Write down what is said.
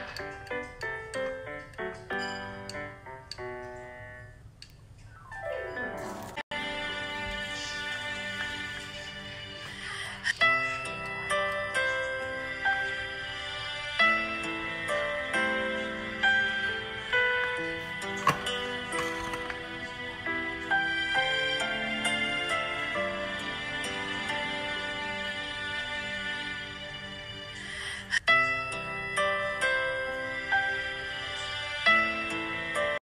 Yeah.